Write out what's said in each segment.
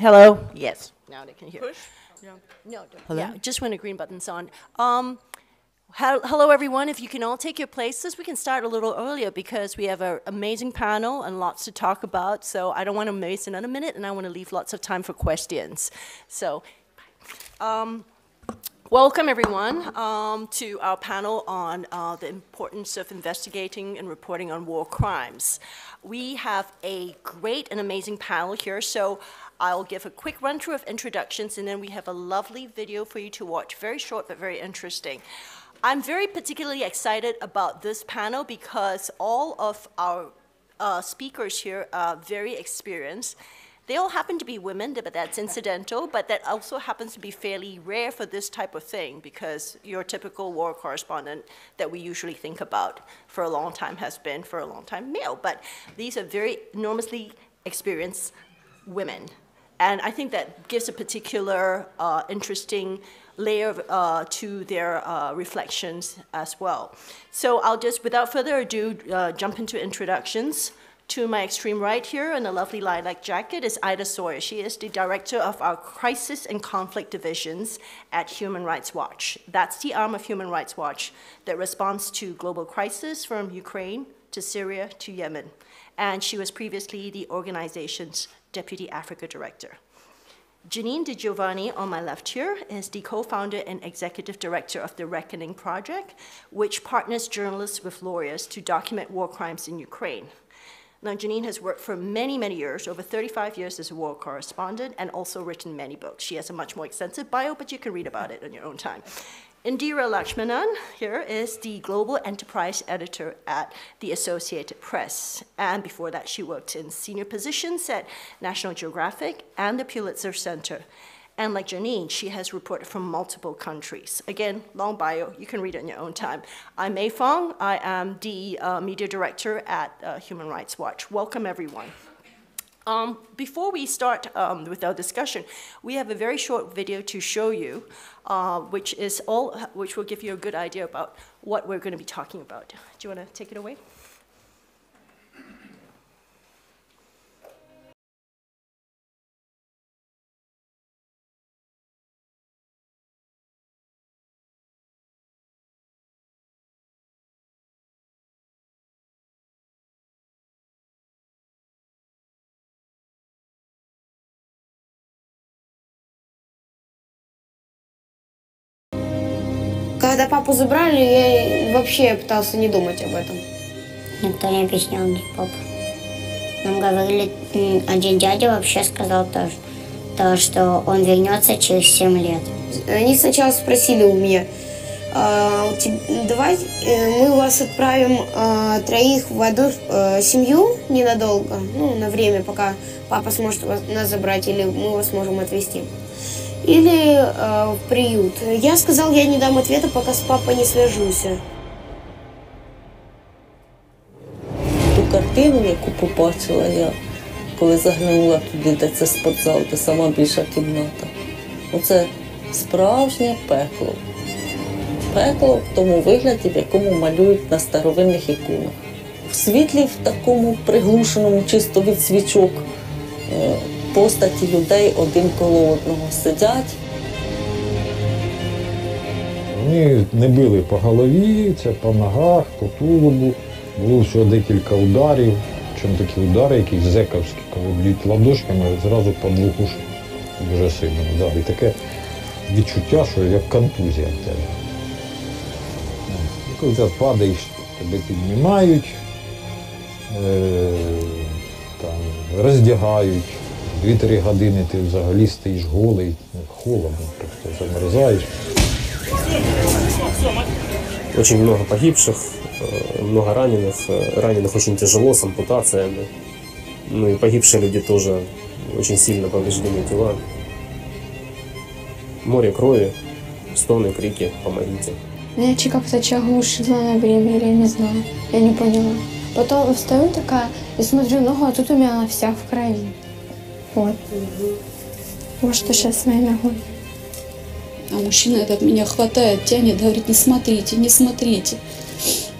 Hello? Yes. Now they can hear. Push? Yeah. No, don't. Hello? Yeah, just when the green button's on. Um, hel- hello, everyone. If you can all take your places, we can start a little earlier because we have an amazing panel and lots to talk about. So I don't want to waste another minute, and I want to leave lots of time for questions. So, um, welcome everyone um, to our panel on uh, the importance of investigating and reporting on war crimes. We have a great and amazing panel here. So I'll give a quick run through of introductions, and then we have a lovely video for you to watch. Very short, but very interesting. I'm very particularly excited about this panel because all of our uh, speakers here are very experienced. They all happen to be women, but that's incidental, but that also happens to be fairly rare for this type of thing because your typical war correspondent that we usually think about for a long time has been for a long time male. But these are very enormously experienced women. And I think that gives a particular uh, interesting layer uh, to their uh, reflections as well. So I'll just, without further ado, uh, jump into introductions. To my extreme right here in a lovely lilac jacket is Ida Sawyer. She is the director of our Crisis and Conflict Divisions at Human Rights Watch. That's the arm of Human Rights Watch that responds to global crisis from Ukraine to Syria to Yemen. And she was previously the organization's deputy Africa director. Janine Di Giovanni, on my left here, is the co-founder and executive director of the Reckoning Project, which partners journalists with lawyers to document war crimes in Ukraine. Now, Janine has worked for many, many years, over 35 years as a war correspondent, and also written many books. She has a much more extensive bio, but you can read about it in your own time. Indira Lakshmanan here is the global enterprise editor at the Associated Press. And before that, she worked in senior positions at National Geographic and the Pulitzer Center. And like Janine, she has reported from multiple countries. Again, long bio, you can read it in your own time. I'm Mei Fong. I am the uh, media director at uh, Human Rights Watch. Welcome, everyone. Um, before we start um, with our discussion, we have a very short video to show you, uh, which is all, which will give you a good idea about what we're going to be talking about. Do you want to take it away? Когда папу забрали, я вообще пытался не думать об этом. Никто не объяснял, где папа. Нам говорили, один дядя вообще сказал тоже, то, что он вернется через 7 лет. Они сначала спросили у меня, а, давай э, мы вас отправим а, троих в одну а, семью ненадолго, ну, на время, пока папа сможет нас забрать, или мы вас можем отвезти или э, в приют. Я сказал, я не дам ответа, пока с папой не свяжусь. Ту картину, яку побачила я, коли заглянула туди, де це спортзал, де сама більша кімната. Оце справжнє пекло. Пекло в тому вигляді, в якому малюють на старовинних іконах. В світлі в такому приглушеному, чисто від свічок. Постаті людей один коло одного сидять. Вони не били по голові, це по ногах, по тулубу. Було всього декілька ударів. Чому такі удари, якісь зековські, коли б'ють ладошками, зразу по двох ушах дуже сильно удар. І таке відчуття, що як контузія в тебе. І коли ти падаєш, тебе піднімають, е, там, роздягають. Дві-три години ти взагалі стоїш голий, холодно, просто замерзаєш. Очень много погибших, э, много раненых. Э, раненых очень тяжело, с ампутациями. Ну и погибшие люди тоже очень сильно повреждены тела. Море крови, стоны, крики «помогите». Меня как-то оглушило на время, или я не знаю. Я не поняла. Потом встаю такая и смотрю ногу, а тут у меня она вся в крови. Вот. Вот что сейчас с моей ногой. А мужчина этот меня хватает, тянет, говорит, не смотрите, не смотрите.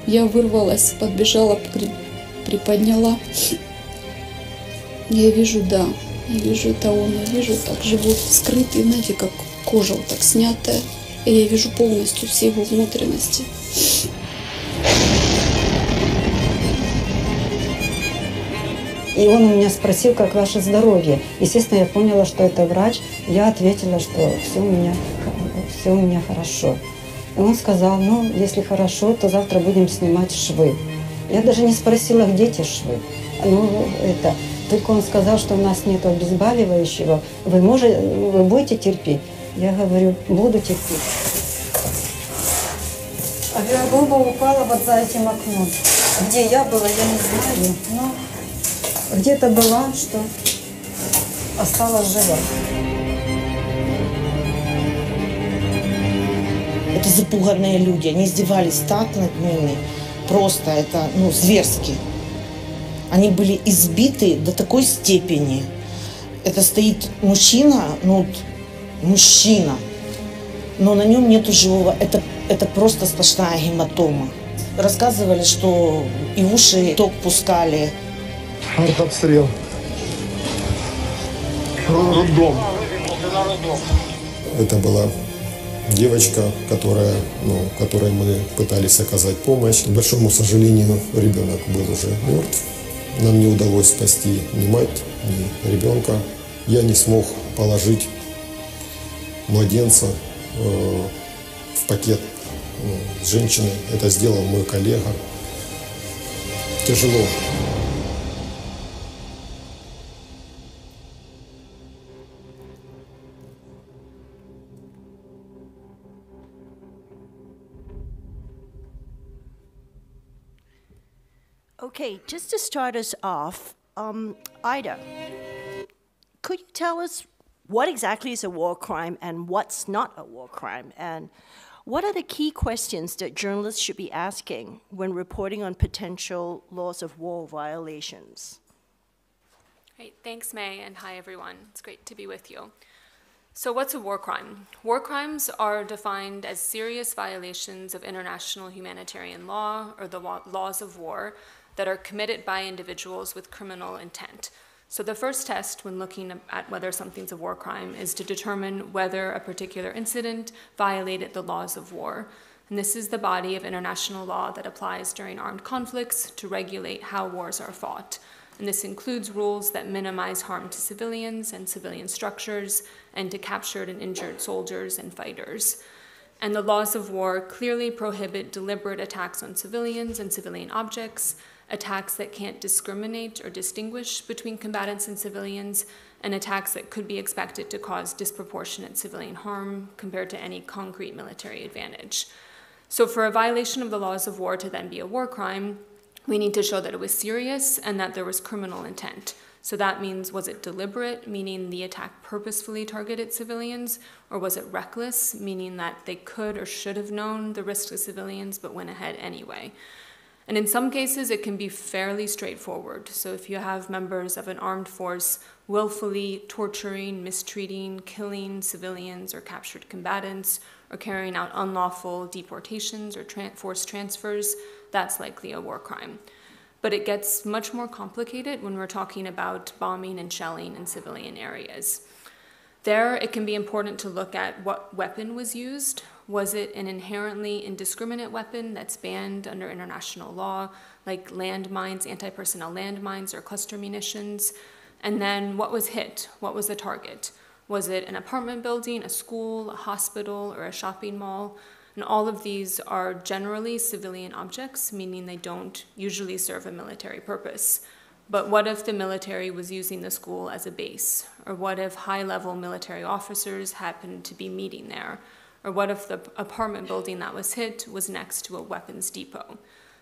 Я вырвалась, подбежала, приподняла. Я вижу, да, Я вижу это он, я вижу так живот скрытый, знаете, как кожа вот так снятая. И я вижу полностью все его внутренности. И он у меня спросил, как ваше здоровье. Естественно, я поняла, что это врач. Я ответила, что все у меня, все у меня хорошо. И он сказал, ну, если хорошо, то завтра будем снимать швы. Я даже не спросила, где те швы. Ну, это, только он сказал, что у нас нет обезболивающего. Вы, можете, вы будете терпеть? Я говорю, буду терпеть. Авиабомба упала вот за этим окном. Где я была, я не знаю. Но где-то была, что осталась жива. Это запуганные люди, они издевались так над ними, просто это, ну, зверски. Они были избиты до такой степени. Это стоит мужчина, ну, мужчина, но на нем нету живого. Это, это просто сплошная гематома. Рассказывали, что и уши ток пускали. Артобстрел. Роддом. Это была девочка, которая, ну, которой мы пытались оказать помощь. К большому сожалению, ребенок был уже мертв. Нам не удалось спасти ни мать, ни ребенка. Я не смог положить младенца э, в пакет ну, с женщиной. Это сделал мой коллега. Тяжело. Okay, just to start us off, um, Ida, could you tell us what exactly is a war crime and what's not a war crime? And what are the key questions that journalists should be asking when reporting on potential laws of war violations? Great, thanks, Mei, and hi, everyone. It's great to be with you. So, what's a war crime? War crimes are defined as serious violations of international humanitarian law or the laws of war that are committed by individuals with criminal intent. So, the first test when looking at whether something's a war crime is to determine whether a particular incident violated the laws of war. And this is the body of international law that applies during armed conflicts to regulate how wars are fought. And this includes rules that minimize harm to civilians and civilian structures and to captured and injured soldiers and fighters. And the laws of war clearly prohibit deliberate attacks on civilians and civilian objects, attacks that can't discriminate or distinguish between combatants and civilians, and attacks that could be expected to cause disproportionate civilian harm compared to any concrete military advantage. So, for a violation of the laws of war to then be a war crime, we need to show that it was serious and that there was criminal intent. So that means was it deliberate, meaning the attack purposefully targeted civilians, or was it reckless, meaning that they could or should have known the risk to civilians but went ahead anyway? And in some cases, it can be fairly straightforward. So if you have members of an armed force willfully torturing, mistreating, killing civilians or captured combatants, or carrying out unlawful deportations or tra- forced transfers, that's likely a war crime. But it gets much more complicated when we're talking about bombing and shelling in civilian areas. There, it can be important to look at what weapon was used. Was it an inherently indiscriminate weapon that's banned under international law, like landmines, anti personnel landmines, or cluster munitions? And then what was hit? What was the target? Was it an apartment building, a school, a hospital, or a shopping mall? And all of these are generally civilian objects, meaning they don't usually serve a military purpose. But what if the military was using the school as a base? Or what if high level military officers happened to be meeting there? Or what if the apartment building that was hit was next to a weapons depot?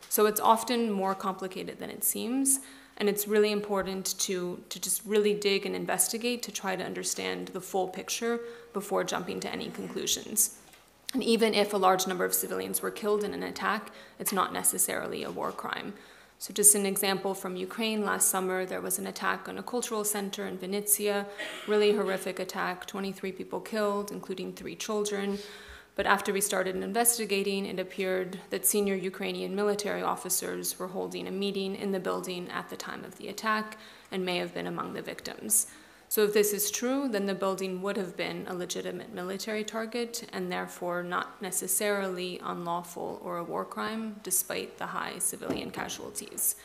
So it's often more complicated than it seems, and it's really important to, to just really dig and investigate to try to understand the full picture before jumping to any conclusions. And even if a large number of civilians were killed in an attack, it's not necessarily a war crime. So, just an example from Ukraine last summer, there was an attack on a cultural center in Vinnytsia, really horrific attack, 23 people killed, including three children. But after we started investigating, it appeared that senior Ukrainian military officers were holding a meeting in the building at the time of the attack and may have been among the victims. So if this is true, then the building would have been a legitimate military target and therefore not necessarily unlawful or a war crime, despite the high civilian casualties.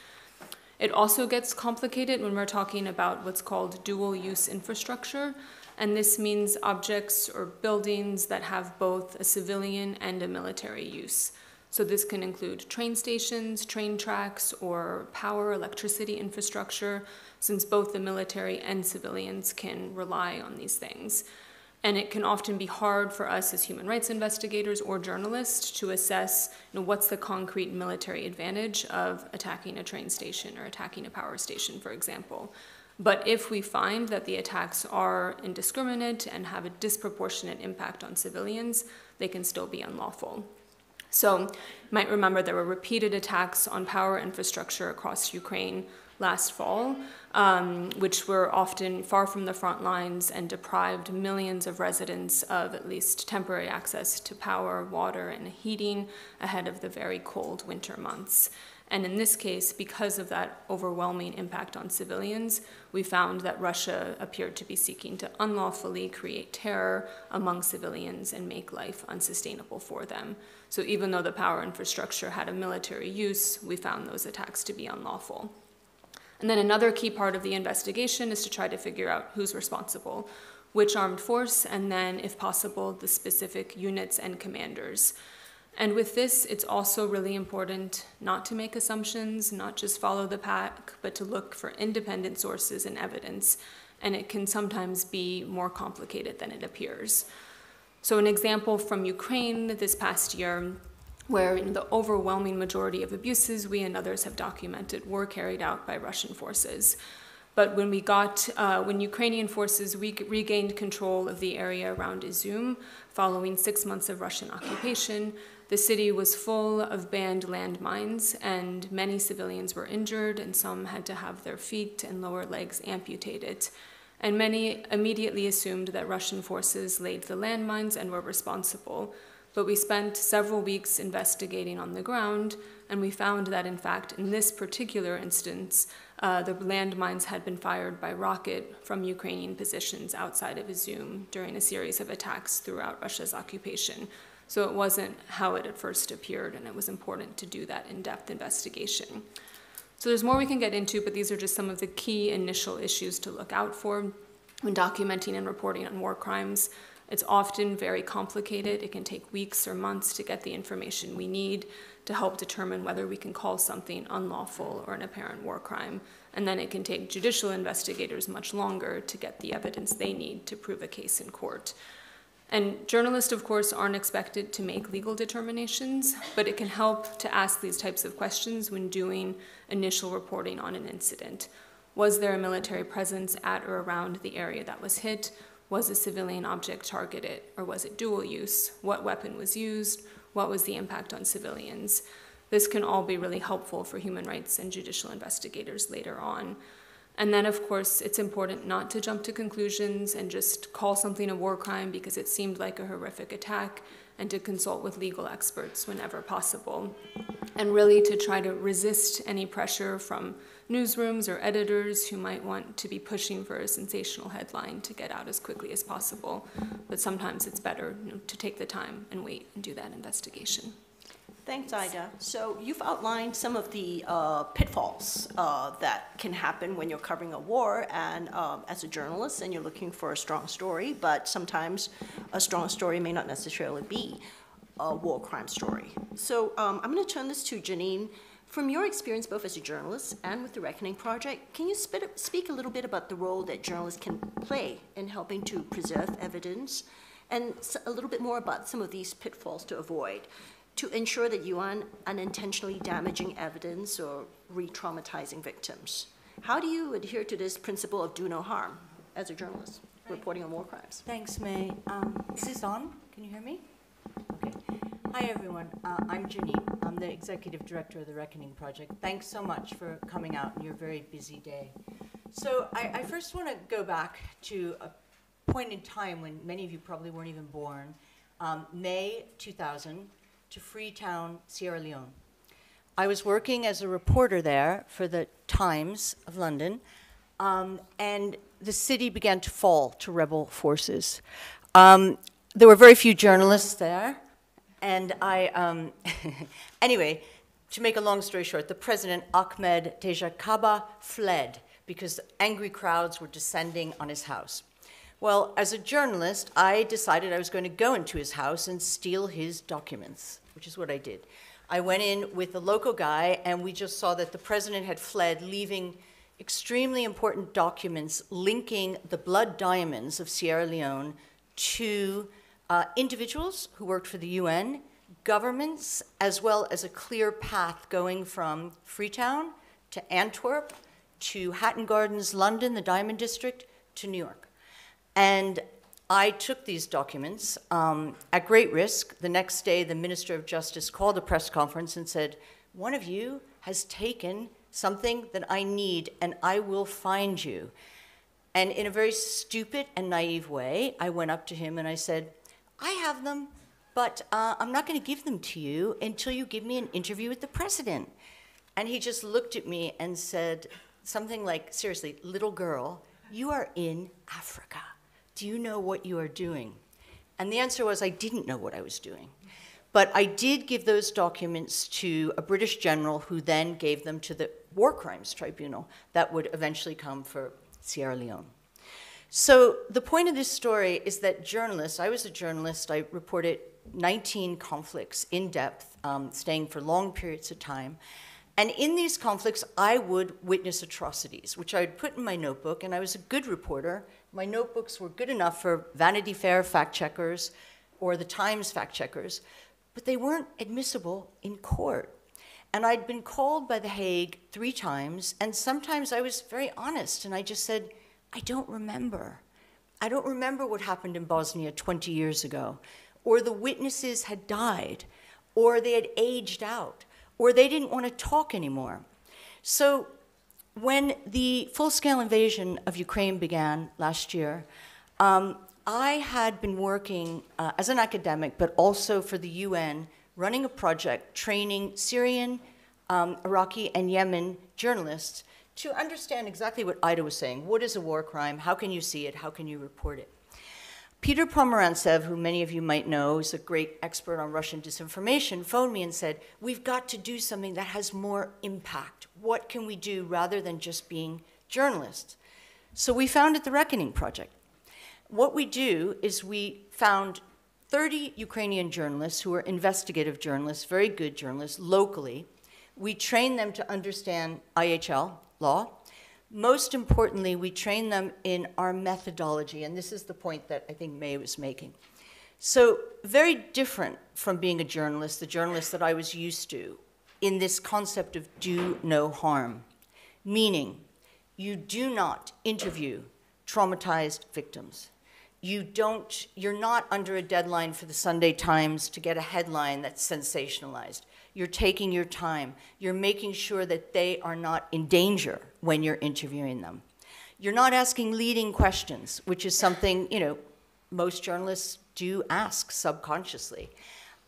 It also gets complicated when we're talking about what's called dual use infrastructure, and this means objects or buildings that have both a civilian and a military use. So this can include train stations, train tracks, or power electricity infrastructure, since both the military and civilians can rely on these things. And it can often be hard for us as human rights investigators or journalists to assess you know, what's the concrete military advantage of attacking a train station or attacking a power station, for example. But if we find that the attacks are indiscriminate and have a disproportionate impact on civilians, they can still be unlawful. So you might remember there were repeated attacks on power infrastructure across Ukraine last fall, um, which were often far from the front lines and deprived millions of residents of at least temporary access to power, water, and heating ahead of the very cold winter months. And in this case, because of that overwhelming impact on civilians, we found that Russia appeared to be seeking to unlawfully create terror among civilians and make life unsustainable for them. So even though the power infrastructure had a military use, we found those attacks to be unlawful. And then another key part of the investigation is to try to figure out who's responsible, which armed force, and then, if possible, the specific units and commanders. And with this, it's also really important not to make assumptions, not just follow the pack, but to look for independent sources and evidence. And it can sometimes be more complicated than it appears. So, an example from Ukraine this past year, where know, the overwhelming majority of abuses we and others have documented were carried out by Russian forces. But when we got, uh, when Ukrainian forces re- regained control of the area around Izum following six months of Russian occupation, the city was full of banned landmines, and many civilians were injured, and some had to have their feet and lower legs amputated. And many immediately assumed that Russian forces laid the landmines and were responsible. But we spent several weeks investigating on the ground, and we found that, in fact, in this particular instance, uh, the landmines had been fired by rocket from Ukrainian positions outside of Izum during a series of attacks throughout Russia's occupation. So it wasn't how it at first appeared, and it was important to do that in depth investigation. So there's more we can get into, but these are just some of the key initial issues to look out for when documenting and reporting on war crimes. It's often very complicated. It can take weeks or months to get the information we need to help determine whether we can call something unlawful or an apparent war crime. And then it can take judicial investigators much longer to get the evidence they need to prove a case in court. And journalists, of course, aren't expected to make legal determinations, but it can help to ask these types of questions when doing initial reporting on an incident. Was there a military presence at or around the area that was hit? Was a civilian object targeted, or was it dual use? What weapon was used? What was the impact on civilians? This can all be really helpful for human rights and judicial investigators later on. And then, of course, it's important not to jump to conclusions and just call something a war crime because it seemed like a horrific attack, and to consult with legal experts whenever possible. And really to try to resist any pressure from newsrooms or editors who might want to be pushing for a sensational headline to get out as quickly as possible. But sometimes it's better you know, to take the time and wait and do that investigation. Thanks, Ida. So you've outlined some of the uh, pitfalls uh, that can happen when you're covering a war, and um, as a journalist, and you're looking for a strong story. But sometimes a strong story may not necessarily be a war crime story. So um, I'm going to turn this to Janine. From your experience, both as a journalist and with the Reckoning Project, can you speak a little bit about the role that journalists can play in helping to preserve evidence, and a little bit more about some of these pitfalls to avoid? To ensure that you aren't unintentionally damaging evidence or re traumatizing victims. How do you adhere to this principle of do no harm as a journalist reporting on war crimes? Thanks, Mei. Um, is this on? Can you hear me? Okay. Hi, everyone. Uh, I'm Janine. I'm the executive director of the Reckoning Project. Thanks so much for coming out in your very busy day. So, I, I first want to go back to a point in time when many of you probably weren't even born, um, May 2000 to Freetown, Sierra Leone. I was working as a reporter there for the Times of London, um, and the city began to fall to rebel forces. Um, there were very few journalists there, and I, um, anyway, to make a long story short, the president, Ahmed Tejan Kabbah, fled because angry crowds were descending on his house. Well, as a journalist, I decided I was going to go into his house and steal his documents, which is what I did. I went in with a local guy, and we just saw that the president had fled, leaving extremely important documents linking the blood diamonds of Sierra Leone to uh, individuals who worked for the UN, governments, as well as a clear path going from Freetown to Antwerp to Hatton Gardens, London, the Diamond District, to New York. And I took these documents um, at great risk. The next day, the Minister of Justice called a press conference and said, One of you has taken something that I need, and I will find you. And in a very stupid and naive way, I went up to him and I said, I have them, but uh, I'm not going to give them to you until you give me an interview with the president. And he just looked at me and said something like, seriously, little girl, you are in Africa. Do you know what you are doing? And the answer was, I didn't know what I was doing. But I did give those documents to a British general who then gave them to the War Crimes Tribunal that would eventually come for Sierra Leone. So the point of this story is that journalists, I was a journalist, I reported 19 conflicts in depth, um, staying for long periods of time. And in these conflicts, I would witness atrocities, which I would put in my notebook, and I was a good reporter. My notebooks were good enough for Vanity Fair fact checkers or the Times fact checkers, but they weren't admissible in court. And I'd been called by The Hague three times, and sometimes I was very honest, and I just said, I don't remember. I don't remember what happened in Bosnia 20 years ago, or the witnesses had died, or they had aged out, or they didn't want to talk anymore. So when the full scale invasion of Ukraine began last year, um, I had been working uh, as an academic, but also for the UN, running a project training Syrian, um, Iraqi, and Yemen journalists to understand exactly what Ida was saying. What is a war crime? How can you see it? How can you report it? Peter Pomerantsev, who many of you might know, is a great expert on Russian disinformation, phoned me and said, We've got to do something that has more impact. What can we do rather than just being journalists? So we founded the Reckoning Project. What we do is we found 30 Ukrainian journalists who are investigative journalists, very good journalists, locally. We train them to understand IHL, law. Most importantly, we train them in our methodology, and this is the point that I think Mei was making. So, very different from being a journalist, the journalist that I was used to, in this concept of do no harm, meaning you do not interview traumatized victims. You don't, you're not under a deadline for the Sunday Times to get a headline that's sensationalized. You're taking your time. You're making sure that they are not in danger when you're interviewing them. You're not asking leading questions, which is something, you know, most journalists do ask subconsciously.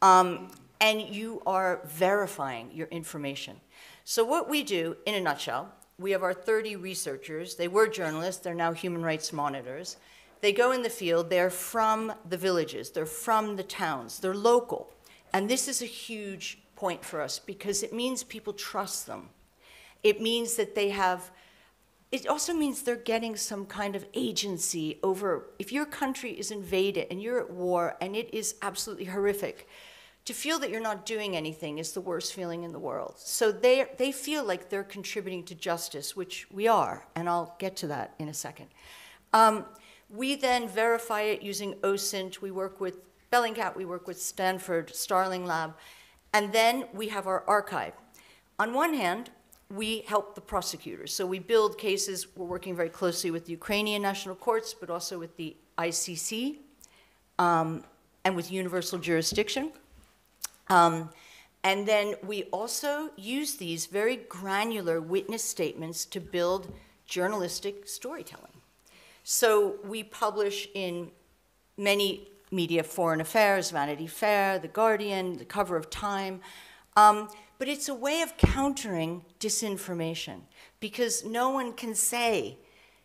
Um, and you are verifying your information. So, what we do, in a nutshell, we have our 30 researchers. They were journalists, they're now human rights monitors. They go in the field, they're from the villages, they're from the towns, they're local. And this is a huge point for us because it means people trust them. It means that they have, it also means they're getting some kind of agency over, if your country is invaded and you're at war and it is absolutely horrific, to feel that you're not doing anything is the worst feeling in the world. So they, they feel like they're contributing to justice, which we are, and I'll get to that in a second. Um, we then verify it using OSINT. We work with Bellingcat, we work with Stanford Starling Lab, and then we have our archive. On one hand, we help the prosecutors. So we build cases, we're working very closely with the Ukrainian national courts, but also with the ICC um, and with universal jurisdiction. Um, and then we also use these very granular witness statements to build journalistic storytelling. So we publish in many media, Foreign Affairs, Vanity Fair, The Guardian, the cover of Time. Um, but it's a way of countering disinformation because no one can say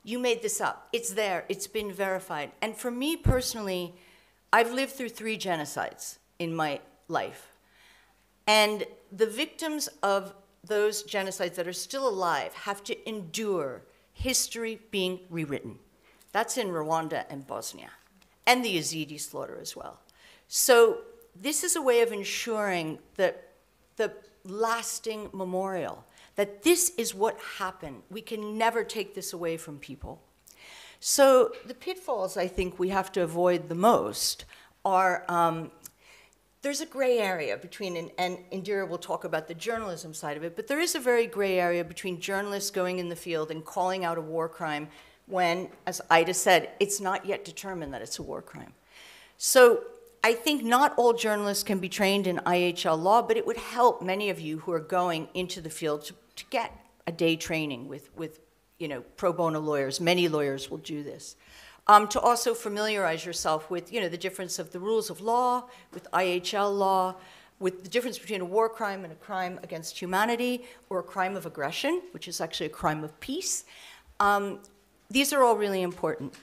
You made this up. It's there. It's been verified. And for me personally, I've lived through three genocides in my life. And the victims of those genocides that are still alive have to endure history being rewritten. That's in Rwanda and Bosnia, and the Yazidi slaughter as well. So, this is a way of ensuring that the lasting memorial that this is what happened. We can never take this away from people. So, the pitfalls I think we have to avoid the most are um, there's a gray area between, and, and Indira will talk about the journalism side of it, but there is a very gray area between journalists going in the field and calling out a war crime when, as Ida said, it's not yet determined that it's a war crime. So I think not all journalists can be trained in IHL law, but it would help many of you who are going into the field to, to get a day training with, with you know, pro bono lawyers. Many lawyers will do this. Um, to also familiarize yourself with you know, the difference of the rules of law, with IHL law, with the difference between a war crime and a crime against humanity, or a crime of aggression, which is actually a crime of peace. Um, these are all really important.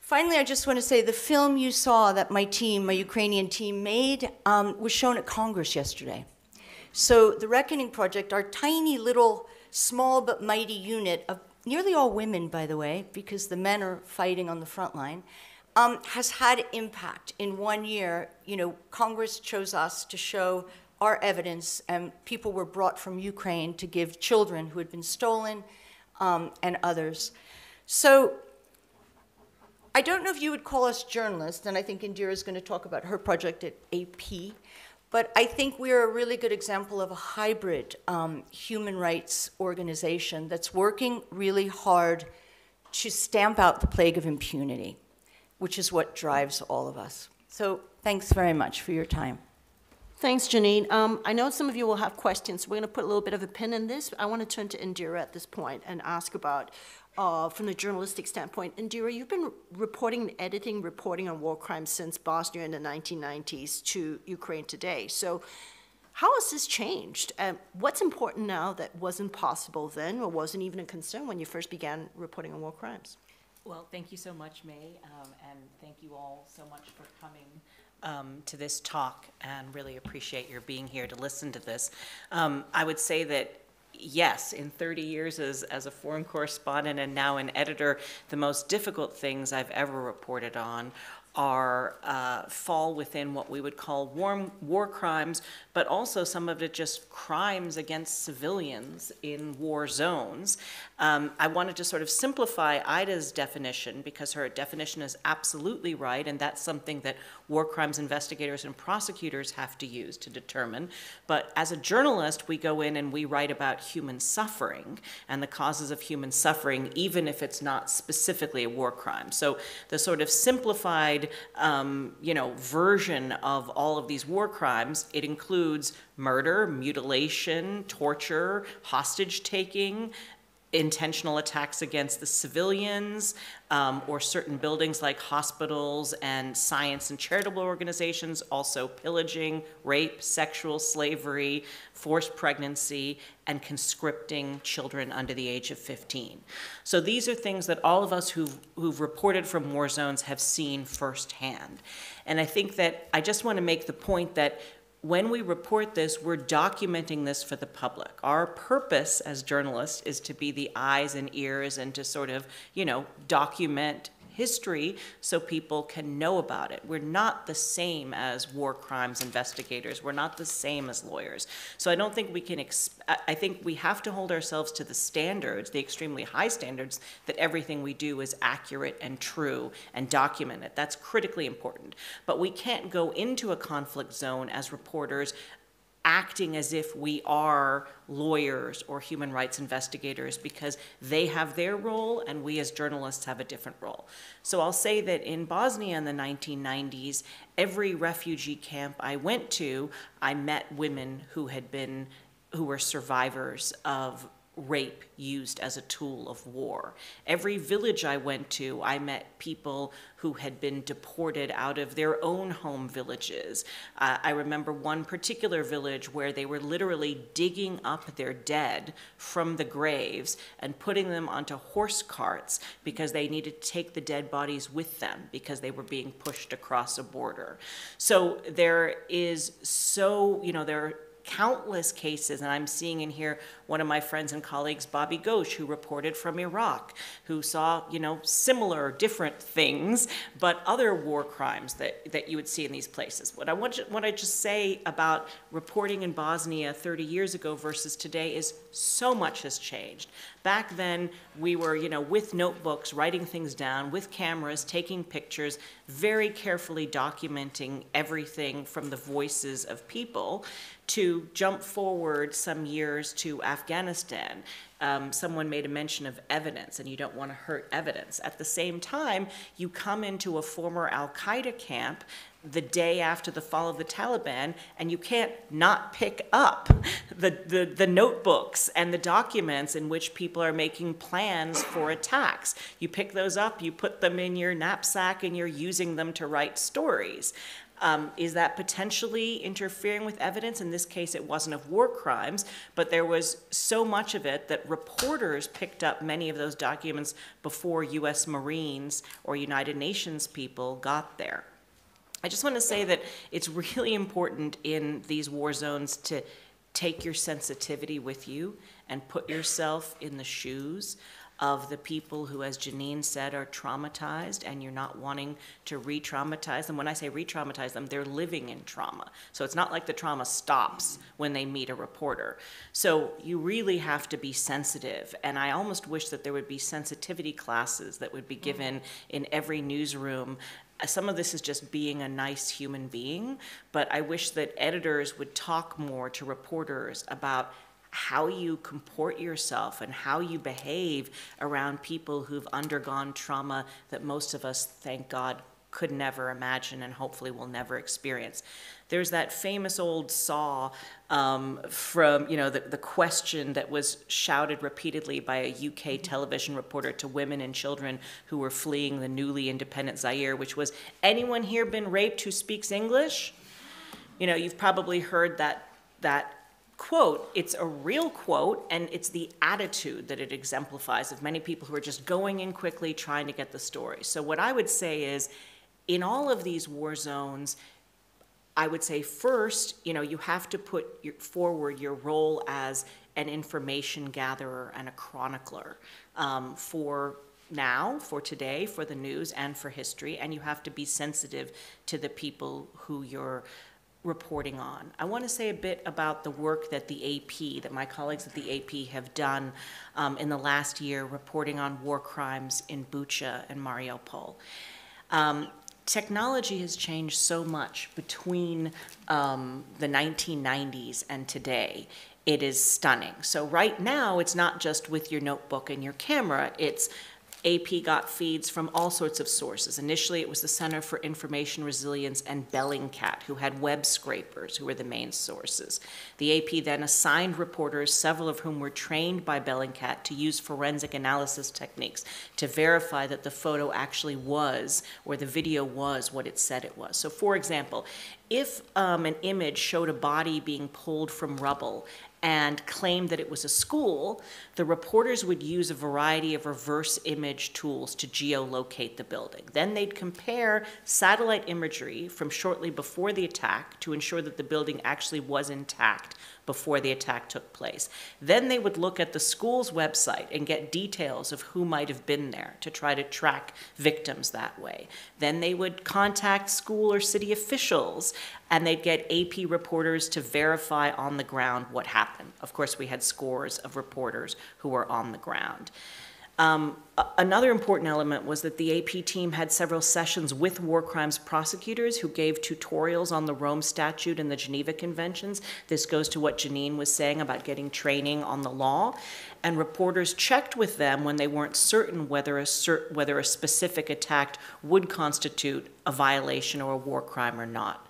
Finally, I just want to say the film you saw that my team, my Ukrainian team, made um, was shown at Congress yesterday. So, the Reckoning Project, our tiny little, small but mighty unit of nearly all women, by the way, because the men are fighting on the front line, um, has had impact. In one year, you know, Congress chose us to show our evidence, and people were brought from Ukraine to give children who had been stolen um, and others. So I don't know if you would call us journalists, and I think Indira is going to talk about her project at AP, but I think we are a really good example of a hybrid um, human rights organization that's working really hard to stamp out the plague of impunity, which is what drives all of us. So thanks very much for your time. Thanks, Janine. Um, I know some of you will have questions. We're going to put a little bit of a pin in this. I want to turn to Indira at this point and ask about uh, from the journalistic standpoint. Indira, you've been reporting editing reporting on war crimes since Bosnia in the 1990s to Ukraine today. So, how has this changed? Uh, what's important now that wasn't possible then or wasn't even a concern when you first began reporting on war crimes? Well, thank you so much, Mei, um, and thank you all so much for coming um, to this talk and really appreciate your being here to listen to this. Um, I would say that yes, in 30 years as, as a foreign correspondent and now an editor, the most difficult things I've ever reported on are uh, fall within what we would call war, war crimes, but also some of it just crimes against civilians in war zones. Um, I wanted to sort of simplify Ida's definition because her definition is absolutely right, and that's something that war crimes investigators and prosecutors have to use to determine. But as a journalist, we go in and we write about human suffering and the causes of human suffering, even if it's not specifically a war crime. So the sort of simplified, um, you know, version of all of these war crimes, it includes murder, mutilation, torture, hostage taking, intentional attacks against the civilians um, or certain buildings like hospitals and science and charitable organizations, also pillaging, rape, sexual slavery, forced pregnancy, and conscripting children under the age of 15. So these are things that all of us who've, who've reported from war zones have seen firsthand. And I think that I just want to make the point that when we report this, we're documenting this for the public. Our purpose as journalists is to be the eyes and ears and to sort of, you know, document history so people can know about it. We're not the same as war crimes investigators. We're not the same as lawyers. So I don't think we can, I think we have to hold ourselves to the standards, the extremely high standards, that everything we do is accurate and true and documented. That's critically important. But we can't go into a conflict zone as reporters acting as if we are lawyers or human rights investigators because they have their role and we as journalists have a different role. So I'll say that in Bosnia in the 1990s, every refugee camp I went to, I met women who had been, who were survivors of rape used as a tool of war. Every village I went to, I met people who had been deported out of their own home villages. Uh, I remember one particular village where they were literally digging up their dead from the graves and putting them onto horse carts because they needed to take the dead bodies with them because they were being pushed across a border. So there is so, you know, there are countless cases, and I'm seeing in here one of my friends and colleagues, Bobby Ghosh, who reported from Iraq, who saw, you know, similar, different things, but other war crimes that, that you would see in these places. What I want to, what I just say about reporting in Bosnia 30 years ago versus today is so much has changed. Back then, we were, you know, with notebooks, writing things down, with cameras, taking pictures, very carefully documenting everything from the voices of people to jump forward some years to Afghanistan. Um, someone made a mention of evidence, and you don't want to hurt evidence. At the same time, you come into a former Al Qaeda camp the day after the fall of the Taliban, and you can't not pick up the, the, the, notebooks and the documents in which people are making plans for attacks. You pick those up, you put them in your knapsack, and you're using them to write stories. Um, is that potentially interfering with evidence? In this case, it wasn't of war crimes, but there was so much of it that reporters picked up many of those documents before U.S. Marines or United Nations people got there. I just want to say that it's really important in these war zones to take your sensitivity with you and put yourself in the shoes of the people who, as Janine said, are traumatized and you're not wanting to re traumatize them. When I say re traumatize them, they're living in trauma. So it's not like the trauma stops when they meet a reporter. So you really have to be sensitive. And I almost wish that there would be sensitivity classes that would be mm. given in every newsroom uh, some of this is just being a nice human being, but I wish that editors would talk more to reporters about how you comport yourself and how you behave around people who've undergone trauma that most of us, thank God, could never imagine and hopefully will never experience. There's that famous old saw um, from, you know, the, the question that was shouted repeatedly by a UK television reporter to women and children who were fleeing the newly independent Zaire, which was, anyone here been raped who speaks English? You know, you've probably heard that, that quote, it's a real quote, and it's the attitude that it exemplifies of many people who are just going in quickly trying to get the story. So, what I would say is, in all of these war zones, I would say first, you know, you have to put your, forward your role as an information gatherer and a chronicler um, for now, for today, for the news, and for history, and you have to be sensitive to the people who you're reporting on. I want to say a bit about the work that the AP, that my colleagues at the AP have done um, in the last year reporting on war crimes in Bucha and Mariupol. Um, technology has changed so much between um, the 1990s and today. It is stunning. So, right now, it's not just with your notebook and your camera, it's AP got feeds from all sorts of sources. Initially, it was the Center for Information Resilience and Bellingcat, who had web scrapers, who were the main sources. The AP then assigned reporters, several of whom were trained by Bellingcat, to use forensic analysis techniques to verify that the photo actually was, or the video was, what it said it was. So, for example, if um, an image showed a body being pulled from rubble and claimed that it was a school, the reporters would use a variety of reverse image tools to geolocate the building. Then they'd compare satellite imagery from shortly before the attack to ensure that the building actually was intact before the attack took place. Then they would look at the school's website and get details of who might have been there to try to track victims that way. Then they would contact school or city officials and they'd get AP reporters to verify on the ground what happened. Of course, we had scores of reporters who were on the ground. Um, another important element was that the AP team had several sessions with war crimes prosecutors who gave tutorials on the Rome Statute and the Geneva Conventions. This goes to what Janine was saying about getting training on the law. And reporters checked with them when they weren't certain whether a, whether a specific attack would constitute a violation or a war crime or not.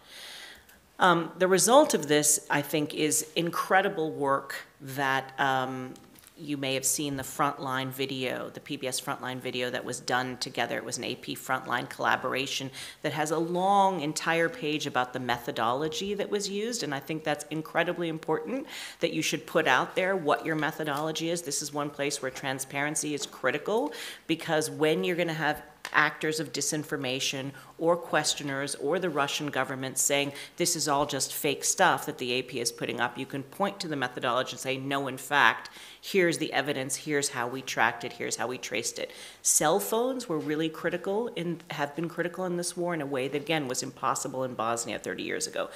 Um, the result of this, I think, is incredible work that um, you may have seen the Frontline video, the PBS Frontline video that was done together. It was an AP Frontline collaboration that has a long entire page about the methodology that was used, and I think that's incredibly important that you should put out there what your methodology is. This is one place where transparency is critical because when you're going to have actors of disinformation or questioners or the Russian government saying this is all just fake stuff that the AP is putting up, you can point to the methodology and say, no, in fact, here's the evidence, here's how we tracked it, here's how we traced it. Cell phones were really critical and have been critical in this war in a way that, again, was impossible in Bosnia 30 years ago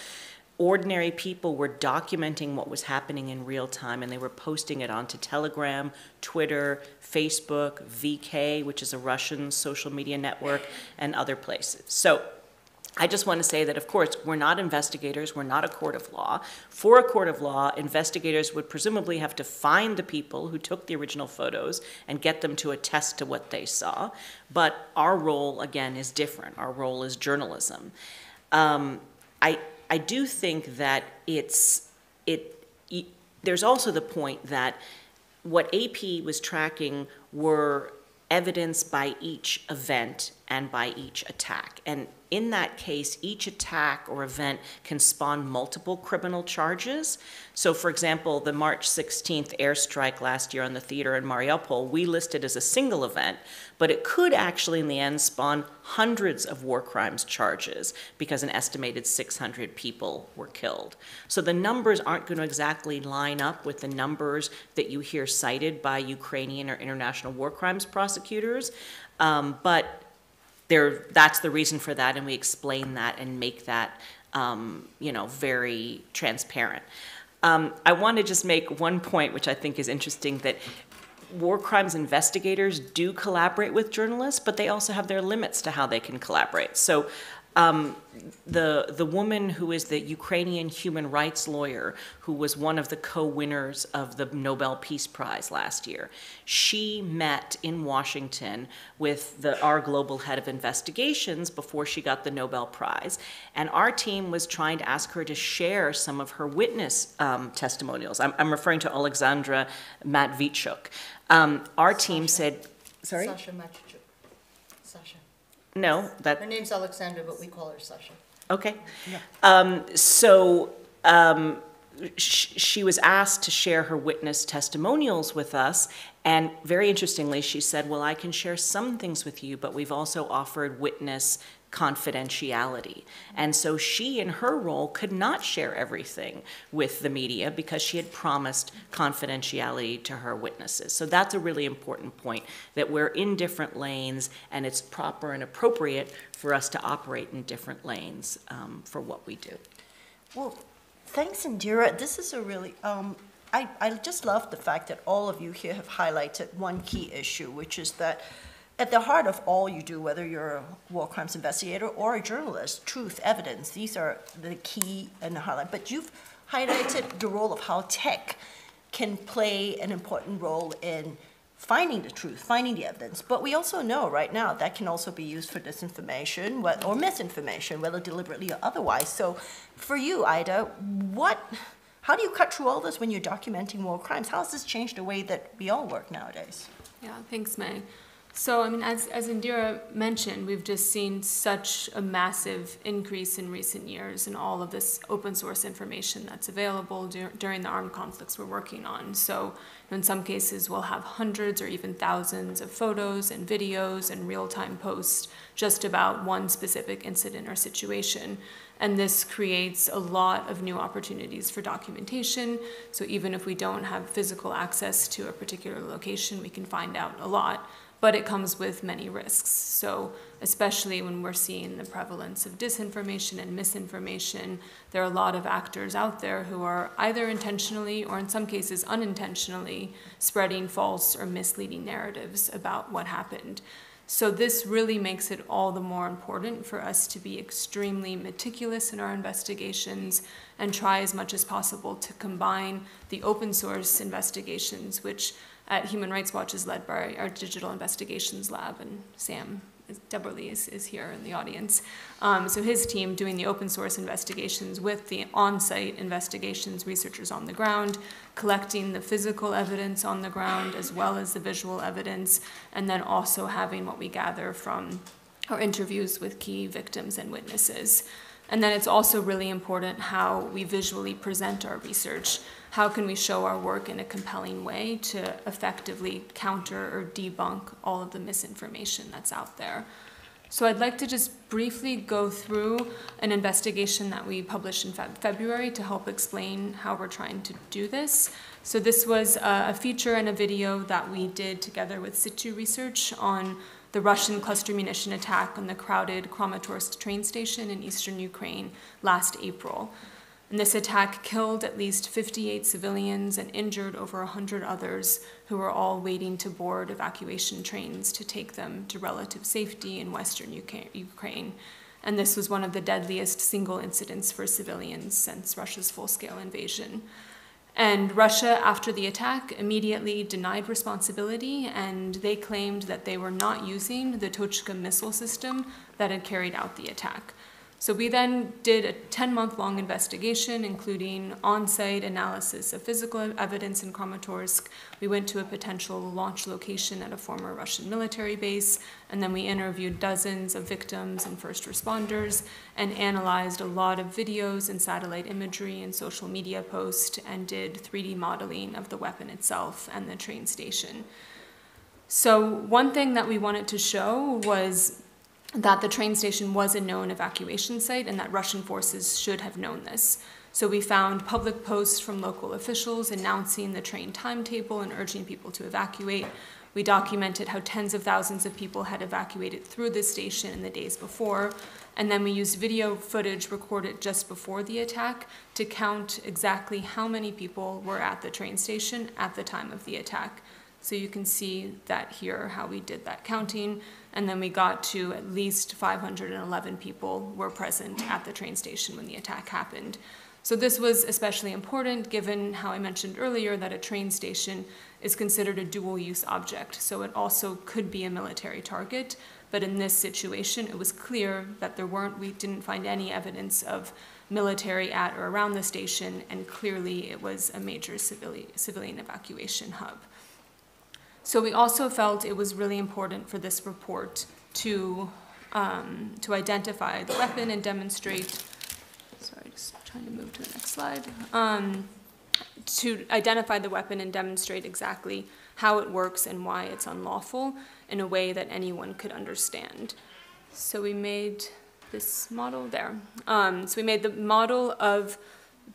ordinary people were documenting what was happening in real time and they were posting it onto Telegram, Twitter, Facebook, VK, which is a Russian social media network, and other places. So I just want to say that, of course, we're not investigators, we're not a court of law. For a court of law, investigators would presumably have to find the people who took the original photos and get them to attest to what they saw. But our role, again, is different. Our role is journalism. Um, I, I do think that it's it, it. There's also the point that what AP was tracking were evidence by each event and by each attack. And in that case, each attack or event can spawn multiple criminal charges. So, for example, the March 16th airstrike last year on the theater in Mariupol, we listed as a single event, but it could actually, in the end, spawn hundreds of war crimes charges because an estimated 600 people were killed. So the numbers aren't going to exactly line up with the numbers that you hear cited by Ukrainian or international war crimes prosecutors, um, but there, that's the reason for that, and we explain that and make that, um, you know, very transparent. Um, I want to just make one point, which I think is interesting, that war crimes investigators do collaborate with journalists, but they also have their limits to how they can collaborate. So um, the, the woman who is the Ukrainian human rights lawyer, who was one of the co-winners of the Nobel Peace Prize last year, she met in Washington with the, our global head of investigations before she got the Nobel Prize. And our team was trying to ask her to share some of her witness um, testimonials. I'm, I'm, referring to Alexandra Matviichuk. Um, our team said, sorry? Sasha Matviichuk. No, that. Her name's Alexandra, but we call her Sasha. Okay. Yeah. Um, so um, sh- she was asked to share her witness testimonials with us. And very interestingly, she said, Well, I can share some things with you, but we've also offered witness confidentiality. And so she, in her role, could not share everything with the media because she had promised confidentiality to her witnesses. So that's a really important point that we're in different lanes and it's proper and appropriate for us to operate in different lanes um, for what we do. Well, thanks, Indira. This is a really, um, I, I just love the fact that all of you here have highlighted one key issue, which is that at the heart of all you do, whether you're a war crimes investigator or a journalist, truth, evidence, these are the key and the highlight. But you've highlighted the role of how tech can play an important role in finding the truth, finding the evidence. But we also know right now that can also be used for disinformation or misinformation, whether deliberately or otherwise. So for you, Ida, what, how do you cut through all this when you're documenting war crimes? How has this changed the way that we all work nowadays? Yeah, thanks, Mei. So, I mean, as, as Indira mentioned, we've just seen such a massive increase in recent years in all of this open source information that's available dur- during the armed conflicts we're working on. So, in some cases, we'll have hundreds or even thousands of photos and videos and real time posts just about one specific incident or situation. And this creates a lot of new opportunities for documentation. So, even if we don't have physical access to a particular location, we can find out a lot but it comes with many risks. So, especially when we're seeing the prevalence of disinformation and misinformation, there are a lot of actors out there who are either intentionally or in some cases unintentionally spreading false or misleading narratives about what happened. So, this really makes it all the more important for us to be extremely meticulous in our investigations and try as much as possible to combine the open source investigations, which at Human Rights Watch is led by our Digital Investigations Lab and Sam Dubberley is, is here in the audience. Um, so his team doing the open source investigations with the on-site investigations researchers on the ground, collecting the physical evidence on the ground as well as the visual evidence, and then also having what we gather from our interviews with key victims and witnesses. And then it's also really important how we visually present our research. How can we show our work in a compelling way to effectively counter or debunk all of the misinformation that's out there? So I'd like to just briefly go through an investigation that we published in Feb- February to help explain how we're trying to do this. So this was a feature and a video that we did together with SITU Research on the Russian cluster munition attack on the crowded Kramatorsk train station in eastern Ukraine last April. And this attack killed at least 58 civilians and injured over 100 others who were all waiting to board evacuation trains to take them to relative safety in western UK- Ukraine. And this was one of the deadliest single incidents for civilians since Russia's full scale invasion. And Russia, after the attack, immediately denied responsibility and they claimed that they were not using the Tochka missile system that had carried out the attack. So we then did a 10 month long investigation, including on site analysis of physical evidence in Kramatorsk. We went to a potential launch location at a former Russian military base, and then we interviewed dozens of victims and first responders and analyzed a lot of videos and satellite imagery and social media posts and did 3D modeling of the weapon itself and the train station. So, one thing that we wanted to show was that the train station was a known evacuation site and that Russian forces should have known this. So we found public posts from local officials announcing the train timetable and urging people to evacuate. We documented how tens of thousands of people had evacuated through this station in the days before. And then we used video footage recorded just before the attack to count exactly how many people were at the train station at the time of the attack. So you can see that here, how we did that counting. And then we got to at least 511 people were present at the train station when the attack happened. So this was especially important given how I mentioned earlier that a train station is considered a dual use object. So it also could be a military target. But in this situation, it was clear that there weren't, we didn't find any evidence of military at or around the station, and clearly it was a major civilian, civilian evacuation hub. So we also felt it was really important for this report to, um, to identify the weapon and demonstrate, sorry, just trying to move to the next slide, um, to identify the weapon and demonstrate exactly how it works and why it's unlawful in a way that anyone could understand. So we made this model there. Um, so we made the model of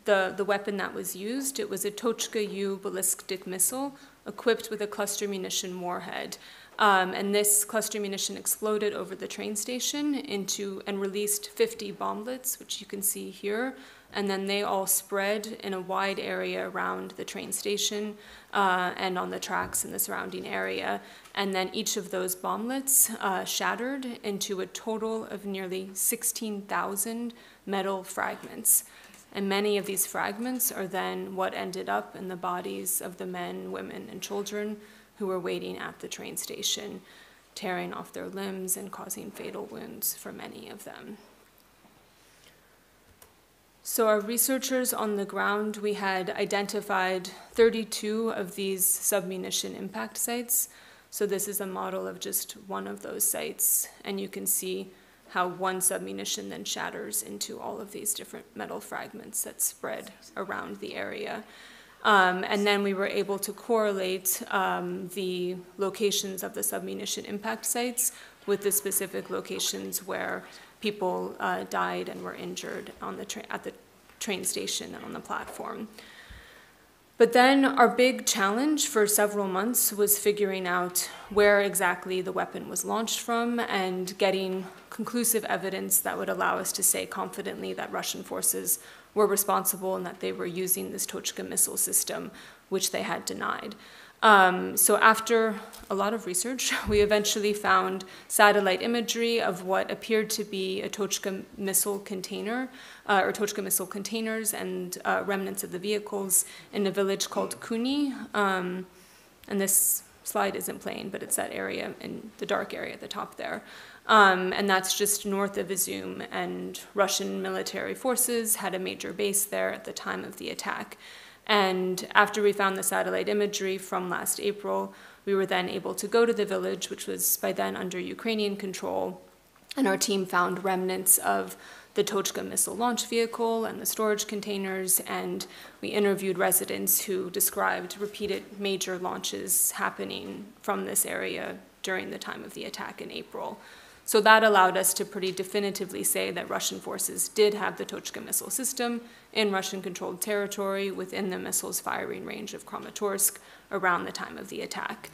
the, the weapon that was used. It was a Tochka U ballistic missile equipped with a cluster munition warhead. Um, and this cluster munition exploded over the train station into and released 50 bomblets, which you can see here. And then they all spread in a wide area around the train station uh, and on the tracks in the surrounding area. And then each of those bomblets uh, shattered into a total of nearly 16,000 metal fragments. And many of these fragments are then what ended up in the bodies of the men, women, and children who were waiting at the train station, tearing off their limbs and causing fatal wounds for many of them. So, our researchers on the ground, we had identified 32 of these submunition impact sites. So, this is a model of just one of those sites, and you can see how one submunition then shatters into all of these different metal fragments that spread around the area. Um, and then we were able to correlate um, the locations of the submunition impact sites with the specific locations where people uh, died and were injured on the at the train station and on the platform. But then our big challenge for several months was figuring out where exactly the weapon was launched from and getting conclusive evidence that would allow us to say confidently that Russian forces were responsible and that they were using this Tochka missile system, which they had denied. Um, so, after a lot of research, we eventually found satellite imagery of what appeared to be a Tochka missile container, uh, or Tochka missile containers and uh, remnants of the vehicles in a village called Kunie. Um, and this slide isn't playing, but it's that area in the dark area at the top there. Um, and that's just north of Izium, and Russian military forces had a major base there at the time of the attack. And after we found the satellite imagery from last April, we were then able to go to the village, which was by then under Ukrainian control, and our team found remnants of the Tochka missile launch vehicle and the storage containers, and we interviewed residents who described repeated major launches happening from this area during the time of the attack in April. So that allowed us to pretty definitively say that Russian forces did have the Tochka missile system in Russian-controlled territory within the missile's firing range of Kramatorsk around the time of the attack.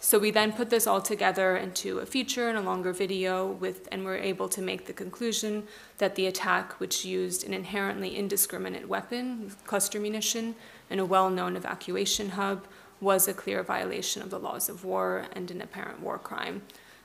So we then put this all together into a feature and a longer video with, and we're able to make the conclusion that the attack, which used an inherently indiscriminate weapon, cluster munition, in a well-known evacuation hub, was a clear violation of the laws of war and an apparent war crime.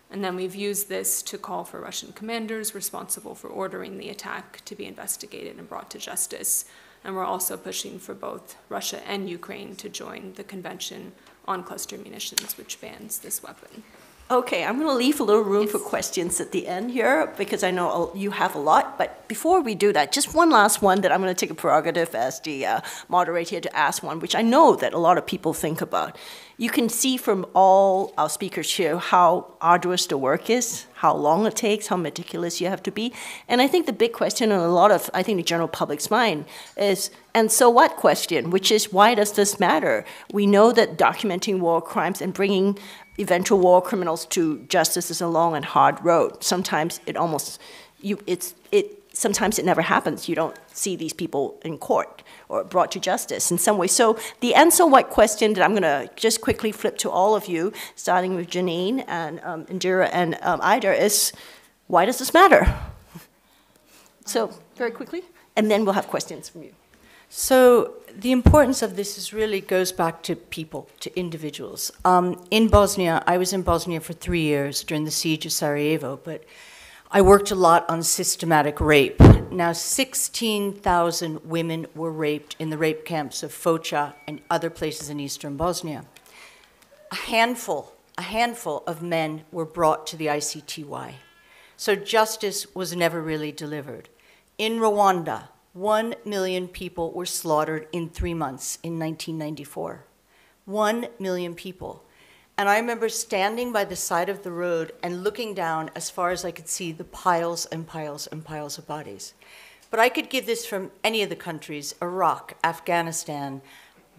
And then we've used this to call for Russian commanders responsible for ordering the attack to be investigated and brought to justice. And we're also pushing for both Russia and Ukraine to join the Convention on Cluster Munitions, which bans this weapon. Okay, I'm going to leave a little room for questions at the end here because I know you have a lot. But before we do that, just one last one that I'm going to take a prerogative as the uh, moderator here to ask one, which I know that a lot of people think about. You can see from all our speakers here how arduous the work is, how long it takes, how meticulous you have to be. And I think the big question in a lot of, I think, the general public's mind is, and so what question, which is why does this matter? We know that documenting war crimes and bringing eventual war criminals to justice is a long and hard road. Sometimes it almost, you, it's, it, sometimes it never happens. You don't see these people in court or brought to justice in some way. So the answer what question that I'm going to just quickly flip to all of you, starting with Janine and um, Indira and um, Ida, is why does this matter? So very quickly, and then we'll have questions from you. So the importance of this is really goes back to people, to individuals. Um, in Bosnia, I was in Bosnia for three years during the siege of Sarajevo, but I worked a lot on systematic rape. Now, 16,000 women were raped in the rape camps of Foča and other places in eastern Bosnia. A handful, a handful of men were brought to the ICTY. So justice was never really delivered. In Rwanda, one million people were slaughtered in three months in 1994. One million people. And I remember standing by the side of the road and looking down as far as I could see the piles and piles and piles of bodies. But I could give this from any of the countries Iraq, Afghanistan,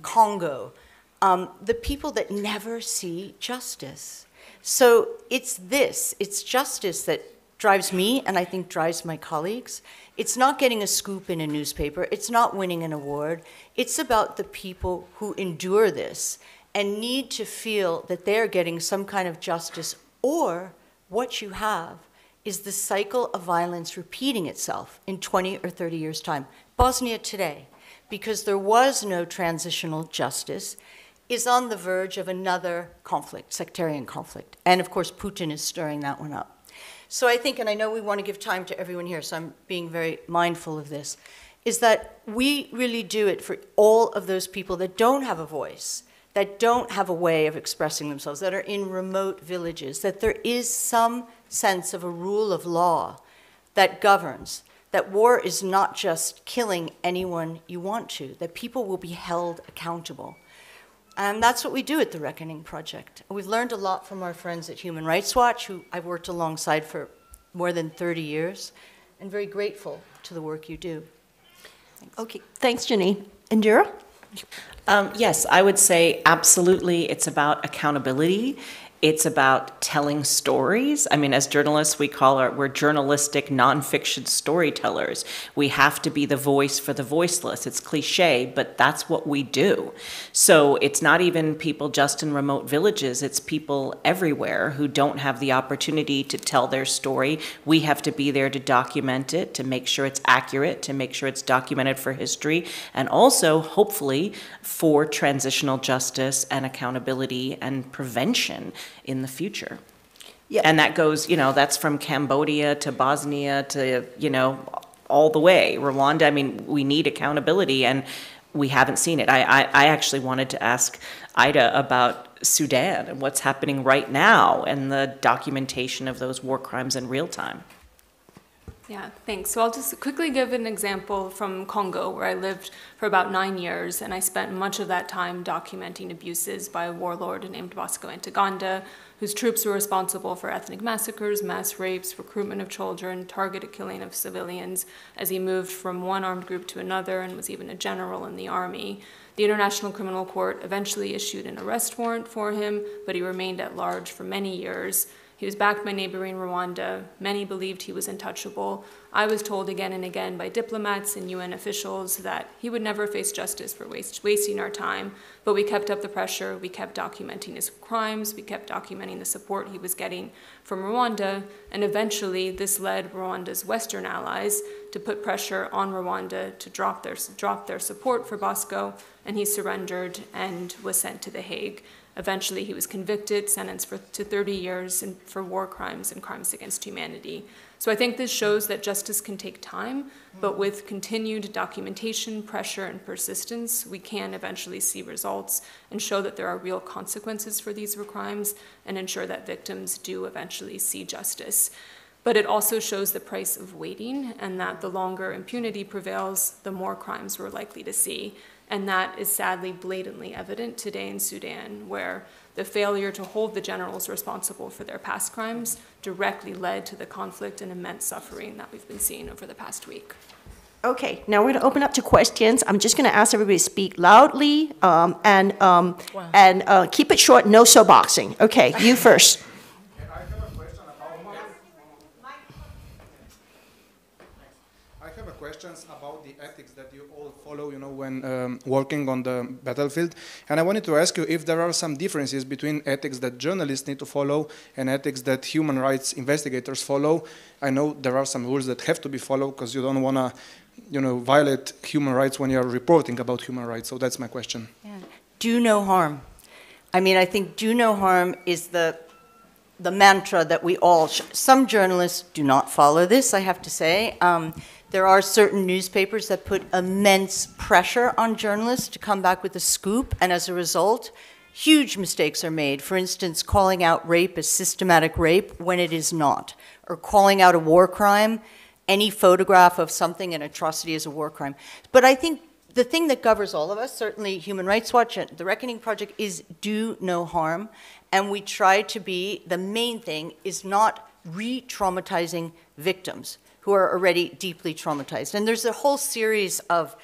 Congo, um, the people that never see justice. So it's this, it's justice that drives me and I think drives my colleagues. It's not getting a scoop in a newspaper, it's not winning an award. It's about the people who endure this and need to feel that they're getting some kind of justice, or what you have is the cycle of violence repeating itself in 20 or 30 years' time. Bosnia today, because there was no transitional justice, is on the verge of another conflict, sectarian conflict. And of course, Putin is stirring that one up. So I think, and I know we want to give time to everyone here, so I'm being very mindful of this, is that we really do it for all of those people that don't have a voice, that don't have a way of expressing themselves, that are in remote villages, that there is some sense of a rule of law that governs, that war is not just killing anyone you want to, that people will be held accountable. And that's what we do at the Reckoning Project. We've learned a lot from our friends at Human Rights Watch, who I've worked alongside for more than 30 years, and very grateful to the work you do. Thanks. Okay, thanks, Janine. Indira? Um, yes, I would say absolutely it's about accountability. It's about telling stories. I mean, as journalists, we call our, we're journalistic nonfiction storytellers. We have to be the voice for the voiceless. It's cliche, but that's what we do. So it's not even people just in remote villages, it's people everywhere who don't have the opportunity to tell their story. We have to be there to document it, to make sure it's accurate, to make sure it's documented for history, and also, hopefully, for transitional justice and accountability and prevention in the future. Yeah. And that goes, you know, that's from Cambodia to Bosnia to, you know, all the way. Rwanda, I mean, we need accountability and we haven't seen it. I, I, I actually wanted to ask Ida about Sudan and what's happening right now and the documentation of those war crimes in real time. Yeah, thanks. So I'll just quickly give an example from Congo, where I lived for about nine years, and I spent much of that time documenting abuses by a warlord named Bosco Ntaganda, whose troops were responsible for ethnic massacres, mass rapes, recruitment of children, targeted killing of civilians, as he moved from one armed group to another and was even a general in the army. The International Criminal Court eventually issued an arrest warrant for him, but he remained at large for many years. He was backed by neighboring Rwanda. Many believed he was untouchable. I was told again and again by diplomats and UN officials that he would never face justice for waste, wasting our time. But we kept up the pressure. We kept documenting his crimes. We kept documenting the support he was getting from Rwanda. And eventually, this led Rwanda's Western allies to put pressure on Rwanda to drop their, drop their support for Bosco. And he surrendered and was sent to The Hague. Eventually, he was convicted, sentenced for, to 30 years in, for war crimes and crimes against humanity. So I think this shows that justice can take time, but with continued documentation, pressure, and persistence, we can eventually see results and show that there are real consequences for these crimes and ensure that victims do eventually see justice. But it also shows the price of waiting and that the longer impunity prevails, the more crimes we're likely to see. And that is sadly blatantly evident today in Sudan, where the failure to hold the generals responsible for their past crimes directly led to the conflict and immense suffering that we've been seeing over the past week. Okay, now we're going to open up to questions. I'm just going to ask everybody to speak loudly um, and um, and uh, keep it short. No soapboxing. Okay, you first. I have a questions about the ethics that you all follow, you know, when um, working on the battlefield. And I wanted to ask you if there are some differences between ethics that journalists need to follow and ethics that human rights investigators follow. I know there are some rules that have to be followed because you don't want to, you know, violate human rights when you're reporting about human rights. So that's my question. Yeah. Do no harm. I mean, I think do no harm is the the mantra that we all. Some journalists do not follow this. I have to say. Um, there are certain newspapers that put immense pressure on journalists to come back with a scoop, and as a result, huge mistakes are made. For instance, calling out rape as systematic rape when it is not, or calling out a war crime, any photograph of something, an atrocity, as a war crime. But I think the thing that governs all of us, certainly Human Rights Watch and the Reckoning Project, is do no harm. And we try to be, the main thing is not re traumatizing victims who are already deeply traumatized. And there's a whole series of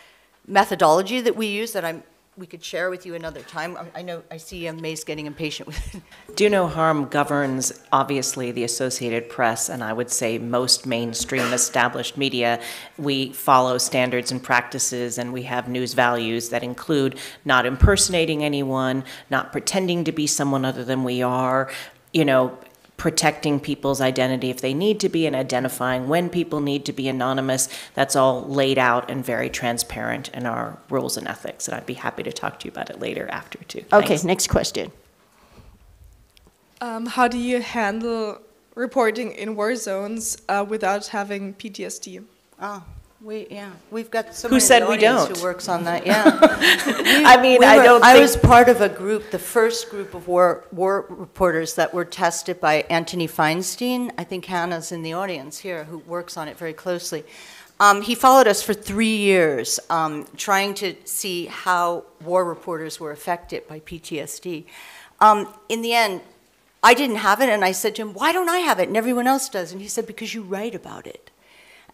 methodology that we use that I'm we could share with you another time. I know I see um, Mei's getting impatient with it. Do no harm governs obviously the Associated Press, and I would say most mainstream established media. We follow standards and practices, and we have news values that include not impersonating anyone, not pretending to be someone other than we are, you know, protecting people's identity if they need to be and identifying when people need to be anonymous. That's all laid out and very transparent in our rules and ethics. And I'd be happy to talk to you about it later after too. Okay, Thanks. next question. Um, how do you handle reporting in war zones uh, without having PTSD? Oh, we yeah, we've got Who someone said the we audience don't? who works on that. Yeah, I mean, We I were- don't I think- was part of a group, the first group of war war reporters that were tested by Anthony Feinstein. I think Hannah's in the audience here, who works on it very closely. Um, he followed us for three years, um, trying to see how war reporters were affected by PTSD. Um, in the end, I didn't have it, and I said to him, "Why don't I have it?" And everyone else does. And he said, "Because you write about it."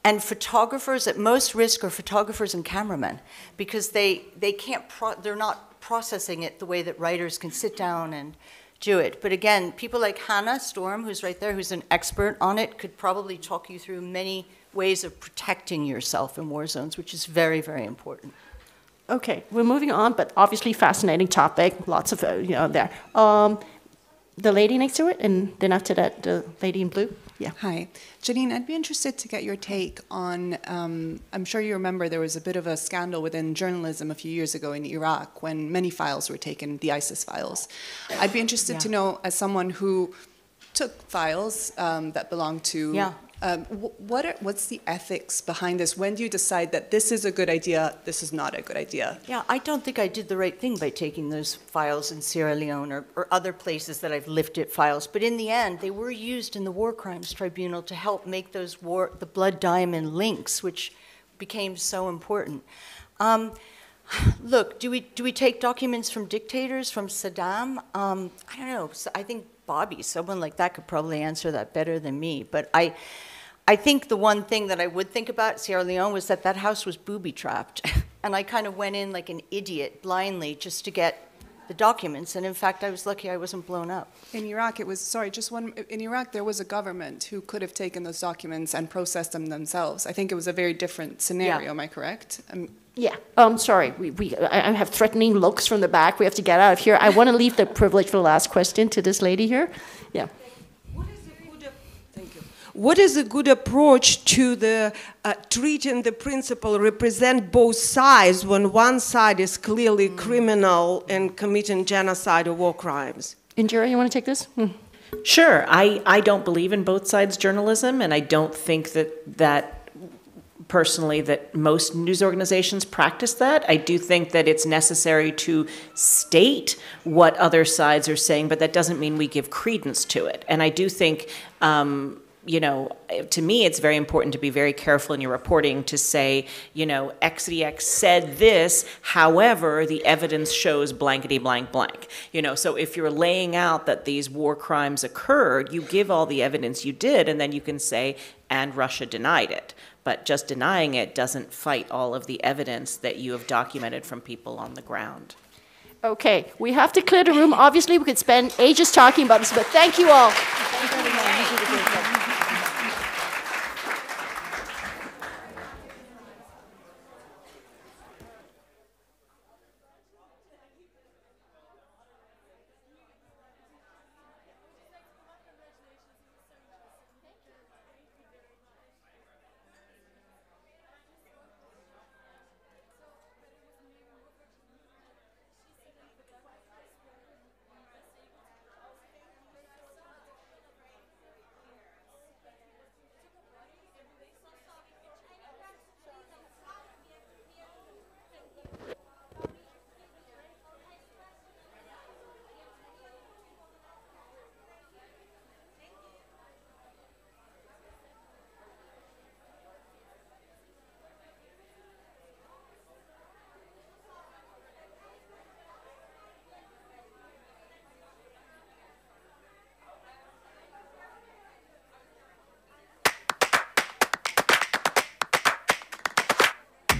And photographers at most risk are photographers and cameramen because they, they can't, they're not processing it the way that writers can sit down and do it. But again, people like Hannah Storm, who's right there, who's an expert on it, could probably talk you through many ways of protecting yourself in war zones, which is very, very important. Okay, we're moving on, but obviously fascinating topic. Lots of uh, you know there. Um, the lady next to it, and then after that, the lady in blue. Yeah. Hi. Janine, I'd be interested to get your take on. Um, I'm sure you remember there was a bit of a scandal within journalism a few years ago in Iraq when many files were taken, the ISIS files. I'd be interested to know, as someone who took files um, that belonged to Yeah. Um, wh- what are, what's the ethics behind this? When do you decide that this is a good idea, this is not a good idea? Yeah, I don't think I did the right thing by taking those files in Sierra Leone or, or other places that I've lifted files. But in the end, they were used in the War Crimes Tribunal to help make those war, the blood diamond links, which became so important. Um, look, do we do we take documents from dictators, from Saddam? Um, I don't know. So I think Bobby, someone like that, could probably answer that better than me. But I. I think the one thing that I would think about Sierra Leone was that that house was booby trapped. and I kind of went in like an idiot blindly just to get the documents. And in fact, I was lucky I wasn't blown up. In Iraq, it was, sorry, just one, in Iraq, there was a government who could have taken those documents and processed them themselves. I think it was a very different scenario, am I correct? Um, Yeah, um, sorry, we, we, I I have threatening looks from the back. We have to get out of here. I want to leave the privilege for the last question to this lady here. Yeah. What is a good approach to the uh, treating the principle represent both sides when one side is clearly criminal and committing genocide or war crimes? Indira, you want to take this? Hmm. Sure. I, I don't believe in both sides journalism, and I don't think that that personally that most news organizations practice that. I do think that it's necessary to state what other sides are saying, but that doesn't mean we give credence to it. And I do think. Um, you know, to me, it's very important to be very careful in your reporting to say, you know, XDX said this, however, the evidence shows blankety blank blank. You know, so if you're laying out that these war crimes occurred, you give all the evidence you did, and then you can say, and Russia denied it. But just denying it doesn't fight all of the evidence that you have documented from people on the ground. Okay, we have to clear the room. Obviously, we could spend ages talking about this, but thank you all.